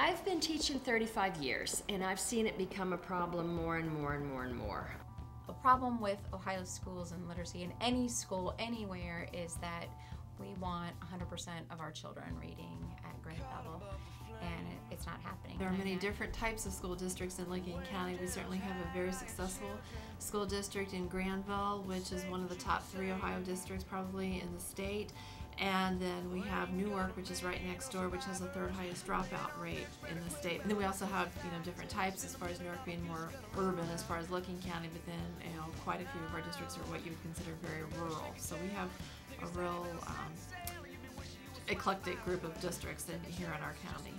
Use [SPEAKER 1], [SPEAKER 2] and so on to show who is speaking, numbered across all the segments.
[SPEAKER 1] I've been teaching 35 years and I've seen it become a problem more and more and more and more.
[SPEAKER 2] A problem with Ohio schools and literacy in any school anywhere is that we want 100% of our children reading at grade level and it, it's not happening.
[SPEAKER 3] There are many different types of school districts in Licking County. We certainly have a very successful school district in Granville, which is one of the top three Ohio districts probably in the state. And then we have Newark, which is right next door, which has the third highest dropout rate in the state. And then we also have you know different types as far as Newark being more urban as far as Licking County, but then you know quite a few of our districts are what you would consider very rural. So we have a real um, eclectic group of districts in, here in our county.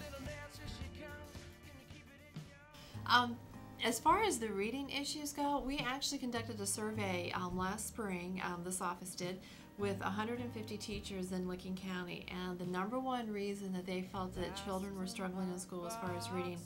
[SPEAKER 3] Um, as far as the reading issues go, we actually conducted a survey um, last spring, um, this office did, with 150 teachers in Licking County. And the number one reason that they felt that children were struggling in school as far as reading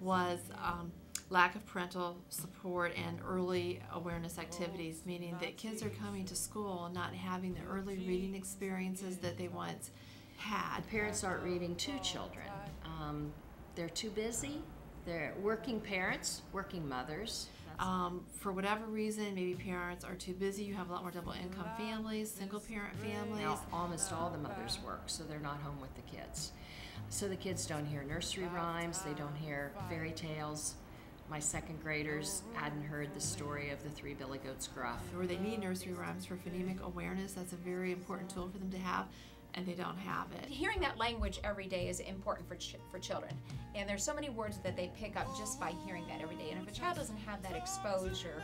[SPEAKER 3] was um, lack of parental support and early awareness activities, meaning that kids are coming to school not having the early reading experiences that they once had.
[SPEAKER 1] Parents aren't reading to children. Um, they're too busy. They're working parents, working mothers.
[SPEAKER 3] Um, for whatever reason, maybe parents are too busy. You have a lot more double income families, single parent families.
[SPEAKER 1] Now, almost all the mothers work, so they're not home with the kids. So the kids don't hear nursery rhymes, they don't hear fairy tales. My second graders hadn't heard the story of the three billy goats gruff.
[SPEAKER 3] Or they need nursery rhymes for phonemic awareness. That's a very important tool for them to have and they don't have it.
[SPEAKER 2] Hearing that language every day is important for, ch- for children. And there's so many words that they pick up just by hearing that every day. And if a child doesn't have that exposure,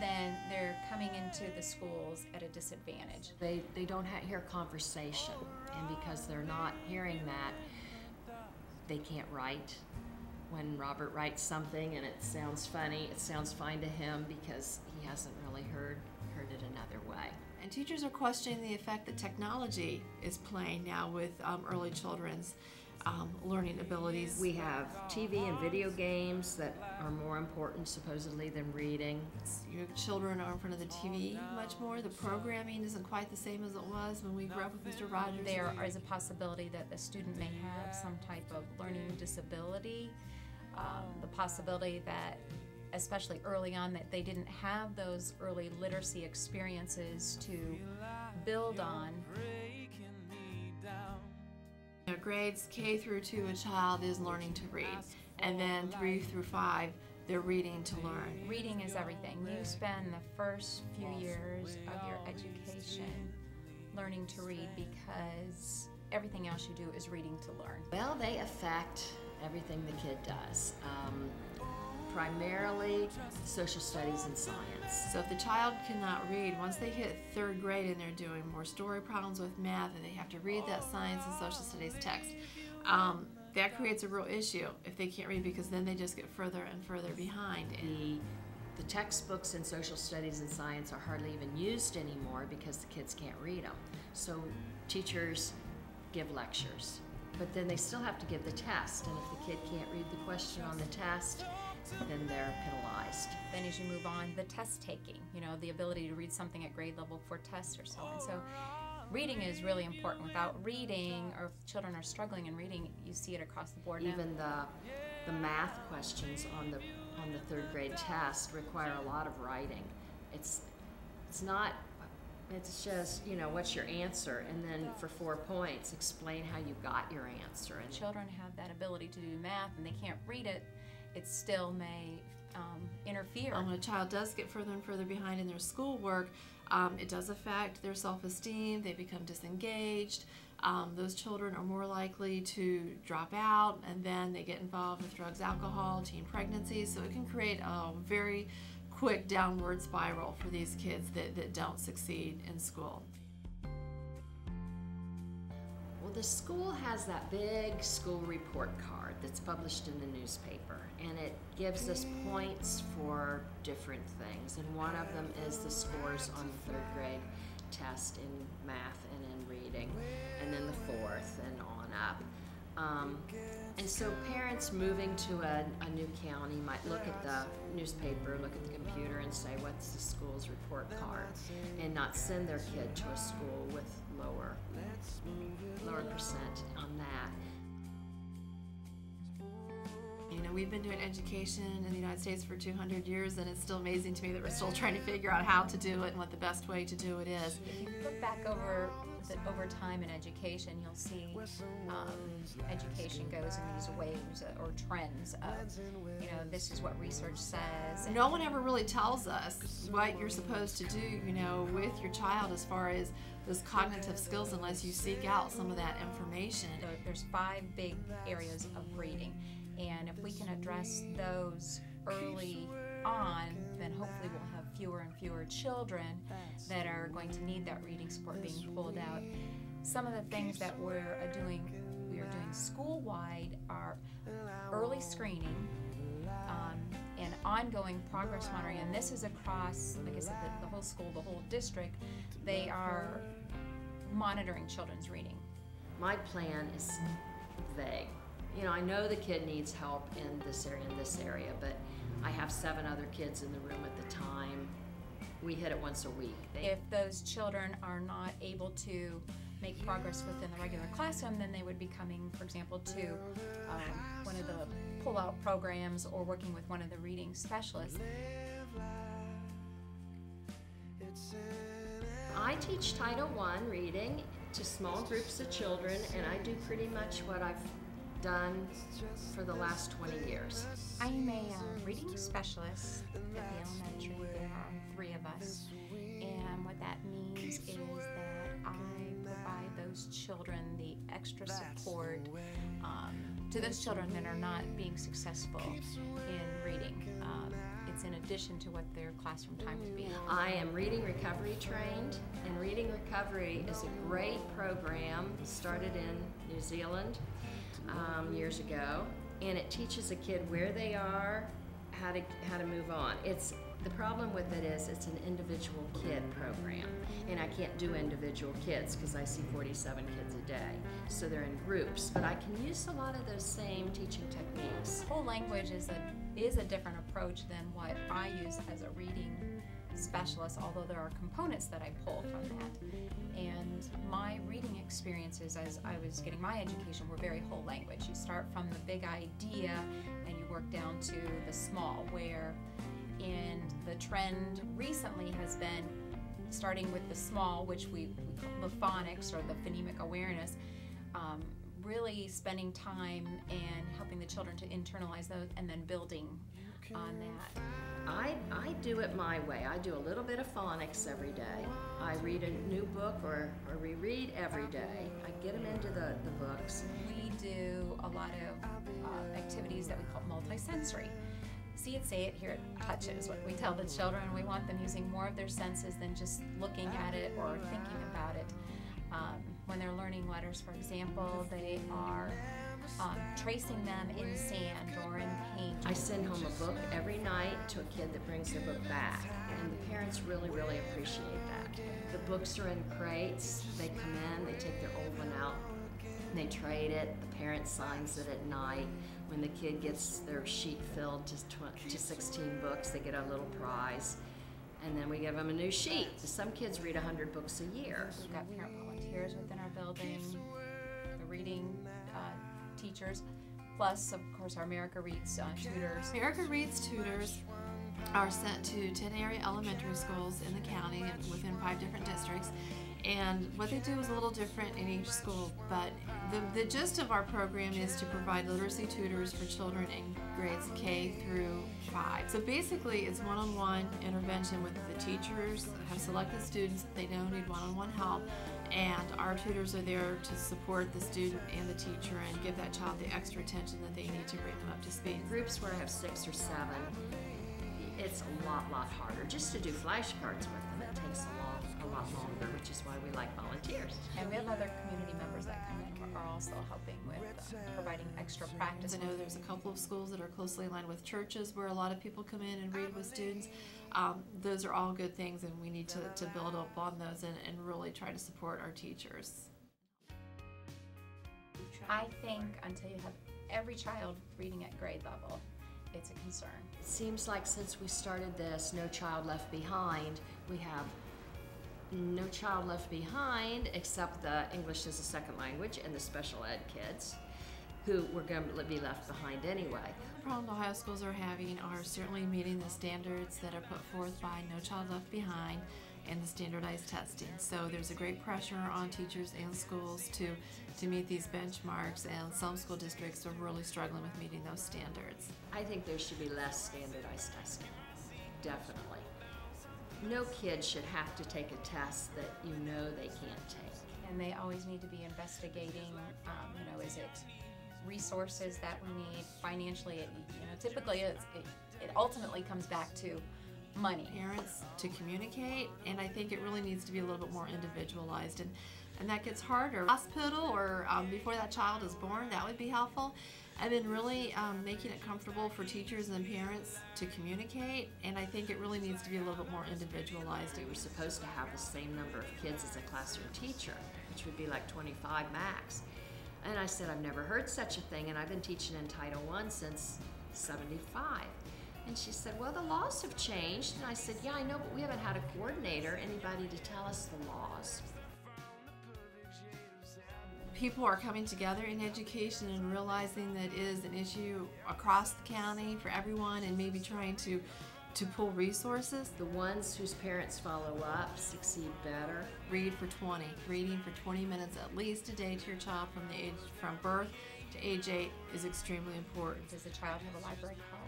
[SPEAKER 2] then they're coming into the schools at a disadvantage.
[SPEAKER 1] They, they don't ha- hear conversation, and because they're not hearing that, they can't write. When Robert writes something and it sounds funny, it sounds fine to him because he hasn't really heard heard it another way.
[SPEAKER 3] And teachers are questioning the effect that technology is playing now with um, early children's um, learning abilities.
[SPEAKER 1] We have TV and video games that are more important, supposedly, than reading.
[SPEAKER 3] Your children are in front of the TV much more. The programming isn't quite the same as it was when we grew up with Mr. Rogers.
[SPEAKER 2] There is a possibility that the student may have some type of learning disability. Um, the possibility that especially early on, that they didn't have those early literacy experiences to build on.
[SPEAKER 3] You know, grades K through 2, a child is learning to read, and then 3 through 5, they're reading to learn.
[SPEAKER 2] Reading is everything. You spend the first few years of your education learning to read because everything else you do is reading to learn.
[SPEAKER 1] Well, they affect everything the kid does. Um, primarily social studies and science.
[SPEAKER 3] So if the child cannot read, once they hit third grade and they're doing more story problems with math and they have to read that science and social studies text, um, that creates a real issue if they can't read because then they just get further and further behind.
[SPEAKER 1] The, the textbooks in social studies and science are hardly even used anymore because the kids can't read them. So teachers give lectures, but then they still have to give the test. And if the kid can't read the question on the test, then they're penalized.
[SPEAKER 2] Then as you move on, the test taking, you know, the ability to read something at grade level for tests or so on. So reading is really important. Without reading, or if children are struggling in reading, you see it across the board.
[SPEAKER 1] Even now. the the math questions on the on the third grade test require a lot of writing. It's it's not it's just, you know, what's your answer? And then for four points, explain how you got your answer. And
[SPEAKER 2] children have that ability to do math and they can't read it it still may um, interfere.
[SPEAKER 3] When a child does get further and further behind in their schoolwork, um, it does affect their self-esteem. They become disengaged. Um, those children are more likely to drop out, and then they get involved with drugs, alcohol, teen pregnancies. So it can create a very quick downward spiral for these kids that, that don't succeed in school Well,
[SPEAKER 1] the school has that big school report card that's published in the newspaper, and it gives us points for different things. And one of them is the scores on the third grade test in math and in reading, and then the fourth and on up. Um, and so parents moving to a, a, new county might look at the newspaper, look at the computer, and say, what's the school's report card? And not send their kid to a school with lower, lower percent on that.
[SPEAKER 3] Know, we've been doing education in the United States for 200 years, and it's still amazing to me that we're still trying to figure out how to do it and what the best way to do it is.
[SPEAKER 2] If you look back over the, over time in education, you'll see um, education goes in these waves or trends of, you know, this is what research says.
[SPEAKER 3] No one ever really tells us what you're supposed to do, you know, with your child as far as those cognitive skills unless you seek out some of that information.
[SPEAKER 2] So there's five big areas of reading, and if we can address those early on, then hopefully we'll have fewer and fewer children that are going to need that reading support being pulled out. Some of the things that we're doing, we are doing school-wide are early screening um, and ongoing progress monitoring, and this is across, like I said, the, the whole school, the whole district. They are monitoring children's reading.
[SPEAKER 1] My plan is vague. You know, I know the kid needs help in this area in this area, but I have seven other kids in the room at the time. We hit it once a week. They,
[SPEAKER 2] If those children are not able to make progress within the regular classroom, then they would be coming, for example, to um, one of the pull-out programs or working with one of the reading specialists.
[SPEAKER 1] I teach Title I reading to small groups of children, and I do pretty much what I've done for the last 20 years.
[SPEAKER 2] I'm a uh, reading specialist at the elementary. There are three of us. And what that means is that I provide those children the extra support um, to those children that are not being successful in reading. Um, it's in addition to what their classroom time would be.
[SPEAKER 1] I am reading recovery trained, and reading recovery is a great program started in New Zealand um, years ago, and it teaches a kid where they are, how to how to move on. It's the problem with it is it's an individual kid program, and I can't do individual kids because I see 47 kids a day, so they're in groups. But I can use a lot of those same teaching techniques.
[SPEAKER 2] Whole language is a is a different approach than what I use as a reading specialist, although there are components that I pull from that. And my reading experiences as I was getting my education were very whole language. You start from the big idea and you work down to the small, where in the trend recently has been starting with the small, which we, we call the phonics or the phonemic awareness. Um, really spending time and helping the children to internalize those and then building on that.
[SPEAKER 1] I, I do it my way. I do a little bit of phonics every day. I read a new book or, or reread every day. I get them into the, the books.
[SPEAKER 2] We do a lot of uh, activities that we call multisensory. See it, say it, hear it, touch it is what we tell the children. We want them using more of their senses than just looking at it or thinking about it. Um, when they're learning letters, for example, they are um, tracing them in sand or in paint.
[SPEAKER 1] I send home a book every night to a kid that brings their book back, and the parents really, really appreciate that. The books are in crates. They come in, they take their old one out, and they trade it. The parent signs it at night. When the kid gets their sheet filled to, tw- to 16 books, they get a little prize. And then we give them a new sheet. Some kids read 100 books a year.
[SPEAKER 2] We've got parent volunteers within our building, the reading teachers, plus, of course, our America Reads uh, tutors.
[SPEAKER 3] America Reads tutors are sent to 10 area elementary schools in the county within five different districts. And what they do is a little different in each school, but the, the gist of our program is to provide literacy tutors for children in grades K through 5. So basically, it's one on one intervention with the teachers, have selected students that they know need one on one help, and our tutors are there to support the student and the teacher and give that child the extra attention that they need to bring them up to speed.
[SPEAKER 1] Groups where I have six or seven, it's a lot, lot harder. Just to do flashcards with them, it takes a a lot longer, which is why we like volunteers.
[SPEAKER 2] And we have other community members that come in who are also helping with uh, providing extra practice.
[SPEAKER 3] I know there's a couple of schools that are closely aligned with churches where a lot of people come in and read with students. Um, those are all good things, and we need to, to build up on those and, and really try to support our teachers.
[SPEAKER 2] I think until you have every child reading at grade level, it's a concern.
[SPEAKER 1] It seems like since we started this No Child Left Behind, we have no child left behind except the English as a second language and the special ed kids who were going to be left behind anyway.
[SPEAKER 3] The problems Ohio schools are having are certainly meeting the standards that are put forth by No Child Left Behind and the standardized testing. So there's a great pressure on teachers and schools to, to meet these benchmarks, and some school districts are really struggling with meeting those standards.
[SPEAKER 1] I think there should be less standardized testing, definitely. No kid should have to take a test that you know they can't take.
[SPEAKER 2] And they always need to be investigating, um, you know, is it resources that we need financially? It, you know, typically it's, it, it ultimately comes back to money.
[SPEAKER 3] parents to communicate, and I think it really needs to be a little bit more individualized, and and that gets harder. Hospital or um, before that child is born, that would be helpful, and then really um, making it comfortable for teachers and parents to communicate, and I think it really needs to be a little bit more individualized.
[SPEAKER 1] We were supposed to have the same number of kids as a classroom teacher, which would be like 25 max. And I said, I've never heard such a thing, and I've been teaching in Title I since 75. And she said, Well, the laws have changed. And I said, Yeah, I know, but we haven't had a coordinator, anybody to tell us the laws.
[SPEAKER 3] People are coming together in education and realizing that it is an issue across the county for everyone and maybe trying to to pull resources
[SPEAKER 1] The ones whose parents follow up succeed better.
[SPEAKER 3] read for 20 reading for 20 minutes at least a day to your child from the age from birth to age 8 is extremely important
[SPEAKER 2] Does the child have a library card?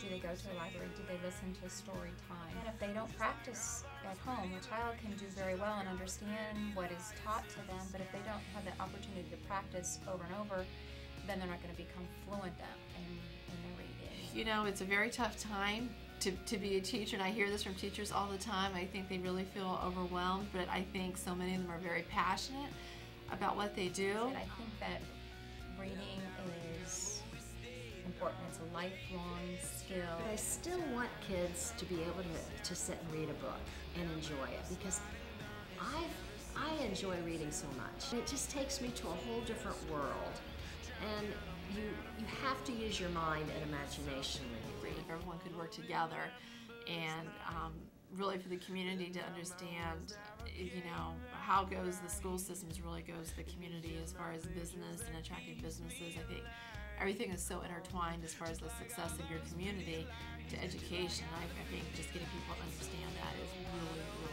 [SPEAKER 2] Do they go to a library? Do they listen to story time? And if they don't practice at home, a child can do very well and understand what is taught to them, but if they don't have the opportunity to practice over and over, then they're not going to become fluent in, in their reading.
[SPEAKER 3] you know it's a very tough time to, to be a teacher and i hear this from teachers all the time i think they really feel overwhelmed but i think so many of them are very passionate about what they do
[SPEAKER 2] And I think that reading is important. It's a lifelong skill.
[SPEAKER 1] But I still want kids to be able to, to sit and read a book and enjoy it because I I enjoy reading so much. It just takes me to a whole different world. And you you have to use your mind and imagination when you read.
[SPEAKER 3] if everyone could work together and um, really for the community to understand you know how goes the school systems really goes the community as far as business and attracting businesses i think everything is so intertwined as far as the success of your community to education. I, I think just getting people to understand that is really really